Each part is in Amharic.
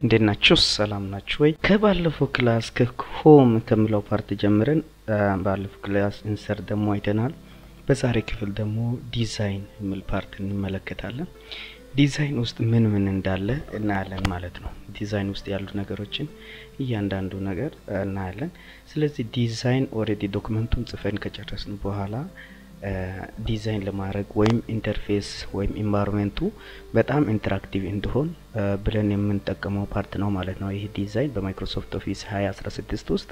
እንዴት ናችሁ? ሰላም ናችሁ ወይ? ከባለፈው class ከ home ከሚለው part ጀምረን ባለፈው class insert ደግሞ አይተናል። በዛሬ ክፍል ደግሞ ዲዛይን የሚል part እንመለከታለን። ዲዛይን ውስጥ ምን ምን እንዳለ እናያለን ማለት ነው። ዲዛይን ውስጥ ያሉ ነገሮችን እያንዳንዱ ነገር እናያለን። ስለዚህ design already document ኡን ጽፈን ከጨረስን በኋላ ዲዛይን ለማድረግ ወይም interface ወይም environment ኡ በጣም interactive እንዲሆን ብለን የምንጠቀመው part ነው ማለት ነው። ይህ design በ Microsoft Office 2016 ውስጥ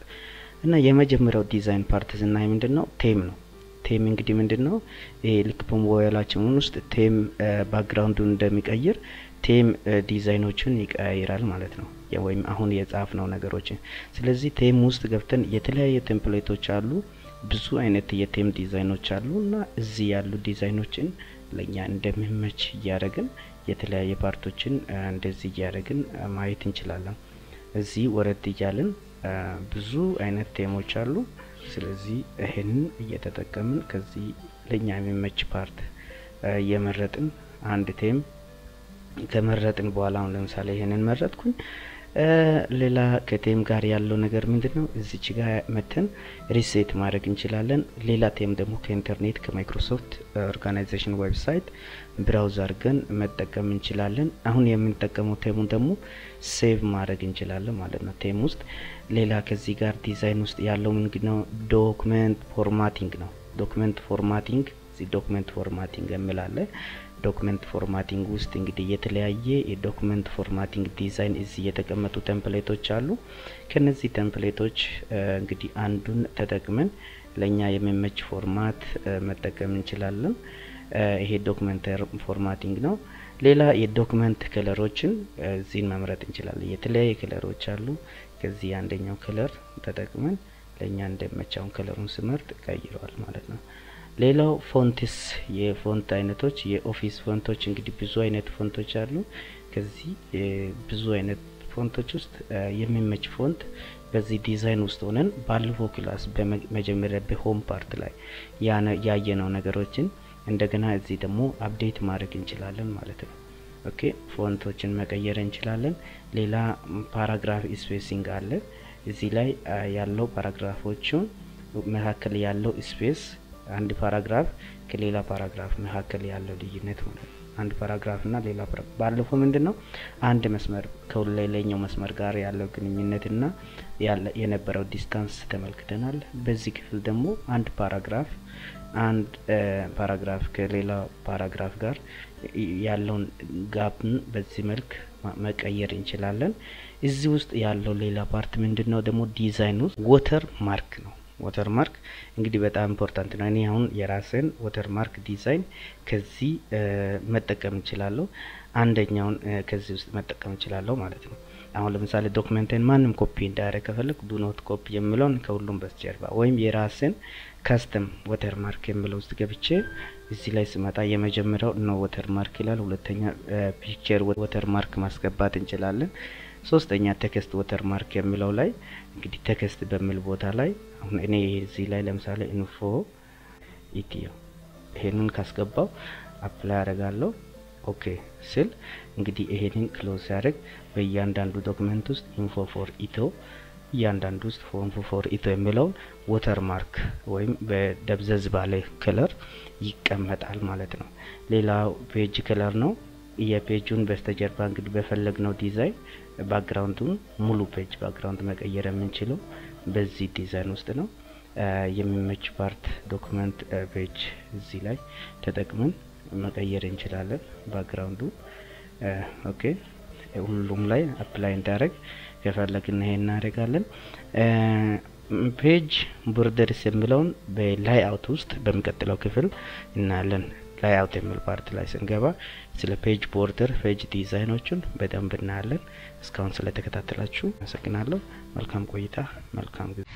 እና የመጀመሪያው design part ስናይ ምንድን ነው theme ነው። theme እንግዲህ ምንድን ነው ይሄ ልክ በሞባይላችን ውስጥ theme background ኡን እንደሚቀይር theme design ኦችን ይቀያይራል ማለት ነው። ወይም አሁን የጻፍ ነው ነገሮችን። ስለዚህ theme ውስጥ ገብተን የተለያየ template ኦች አሉ ብዙ አይነት የ theme design ኦች አሉ እና እዚህ ያሉ ዲዛይኖችን ለእኛ እንደሚመች እያደረግን የተለያየ part ኦችን እንደዚህ እያደረግን ማየት እንችላለን። እዚህ ወረድ እያልን ብዙ አይነት theme ኦች አሉ። ስለዚህ ይህንን እየተጠቀምን ከዚህ ለእኛ የሚመች part እየመረጥን አንድ theme ከመረጥን በኋላ አሁን ለምሳሌ ይህንን መረጥኩኝ። ሌላ ከ theme ጋር ያለው ነገር ምንድን ነው? እዚች ጋር መተን reset ማድረግ እንችላለን። ሌላ theme ደግሞ ከኢንተርኔት ከ Microsoft organization website browse አድርገን መጠቀም እንችላለን። አሁን የምንጠቀመው theme ኡን ደግሞ save ማድረግ እንችላለን ማለት ነው theme ውስጥ። ሌላ ከዚህ ጋር ዲዛይን ውስጥ ያለው ምንድን ነው? document formatting ነው። document formatting እዚህ document formatting የሚል አለ document formatting ውስጥ እንግዲህ የተለያየ የ document formatting design እዚህ የተቀመጡ template ኦች አሉ። ከነዚህ template ኦች እንግዲህ አንዱን ተጠቅመን ለእኛ የሚመች format መጠቀም እንችላለን። ይሄ document formatting ነው። ሌላ የ document color ኦችን እዚህን መምረጥ እንችላለን። የተለያየ color ኦች አሉ። ከዚህ አንደኛው color ተጠቅመን ለእኛ እንደመቻውን color ኡን ስመርጥ ቀይረዋል ማለት ነው። ሌላው fonts የ font አይነቶች የ Office font ኦች እንግዲህ ብዙ አይነት font ኦች አሉ። ከዚህ ብዙ አይነት font ኦች ውስጥ የሚመች font በዚህ ዲዛይን ውስጥ ሆነን ባለፈው class በመጀመሪያ በ home part ላይ ያየነው ነገሮችን እንደገና እዚህ ደግሞ update ማድረግ እንችላለን ማለት ነው። okay font ኦችን መቀየር እንችላለን። ሌላ paragraph spacing አለ። እዚህ ላይ ያለው paragraph ኦቹን መካከል ያለው space አንድ paragraph ከሌላ paragraph መካከል ያለው ልዩነት ማለት ነው። አንድ paragraph እና ሌላ ባለፈው ምንድን ነው አንድ መስመር ከሌላኛው መስመር ጋር ያለው ግንኙነትና የነበረው distance ተመልክተናል። በዚህ ክፍል ደግሞ አንድ paragraph አንድ paragraph ከሌላ paragraph ጋር ያለውን gap ን በዚህ መልክ መቀየር እንችላለን። እዚህ ውስጥ ያለው ሌላ part ምንድን ነው ደግሞ ዲዛይን ውስጥ watermark ነው። watermark እንግዲህ በጣም important ነው። እኔ አሁን የራስን watermark design ከዚህ መጠቀም እንችላለሁ። አንደኛውን ከዚህ ውስጥ መጠቀም እንችላለሁ ማለት ነው። አሁን ለምሳሌ document ኤን ማንም ኮፒ እንዳያደርግ ከፈለግ do not copy የምለውን ከሁሉም በስተጀርባ ወይም የራስን custom watermark የምለው ውስጥ ገብቼ እዚህ ላይ ስመጣ የመጀመሪያው no watermark ይላል። ሁለተኛ picture watermark ማስገባት እንችላለን። ሶስተኛ text watermark የሚለው ላይ እንግዲህ text በሚል ቦታ ላይ አሁን እኔ እዚህ ላይ ለምሳሌ Info Ethio ይሄንን ካስገባው apply አደርጋለሁ። okay ስል እንግዲህ ይሄንን close ሲያደርግ በእያንዳንዱ document ውስጥ Info for Ethio እያንዳንዱ ውስጥ Info for Ethio የሚለውን watermark ወይም በደብዘዝ ባለ color ይቀመጣል ማለት ነው። ሌላው page color ነው። የ page ኡን በስተጀርባ እንግዲህ በፈለግነው design background ኡን ሙሉ page background መቀየር የምንችለው በዚህ ዲዛይን ውስጥ ነው። የሚመች part document page እዚህ ላይ ተጠቅመን መቀየር እንችላለን። background ኡ okay ሁሉም ላይ apply እንዳደረግ ከፈለግን ይሄ እናደርጋለን። page borders የሚለውን በ layout ውስጥ በሚቀጥለው ክፍል እናያለን። layout የሚል part ላይ ስንገባ ስለ page border page design ኦቹን በደንብ እናያለን። እስካሁን ስለተከታተላችሁ አመሰግናለሁ። መልካም ቆይታ፣ መልካም ጊዜ